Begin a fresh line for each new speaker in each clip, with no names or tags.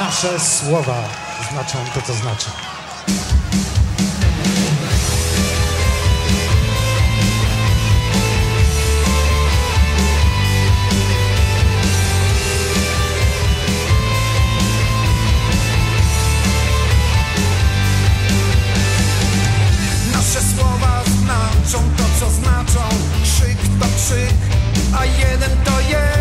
Nasze słowa znaczą to, co znaczą.
znaczą to, co znaczą Krzyk to krzyk, a jeden to jeden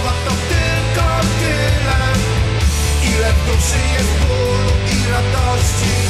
słowa to tylko tyle Ile w duszy jest bólu i radości.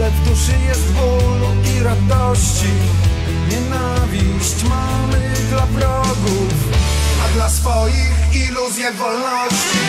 Tyle w duszy jest bólu i radości. Nienawiść mamy dla wrogów A dla swoich iluzje wolności.